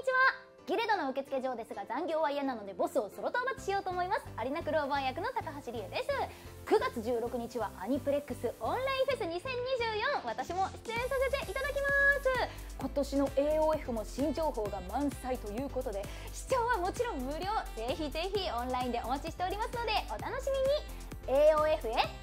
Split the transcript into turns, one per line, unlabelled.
にちは。ギルドの受付嬢ですが残業は嫌なのでボスをソロ討伐しようと思います。アリナクローバー役の高橋理恵です。9月16日はアニプレックスオンラインフェス2024私も出演させていただきます。今年の AOF も新情報が満載ということで視聴はもちろん無料。ぜひぜひオンラインでお待ちしておりますのでお楽しみに。AOF へ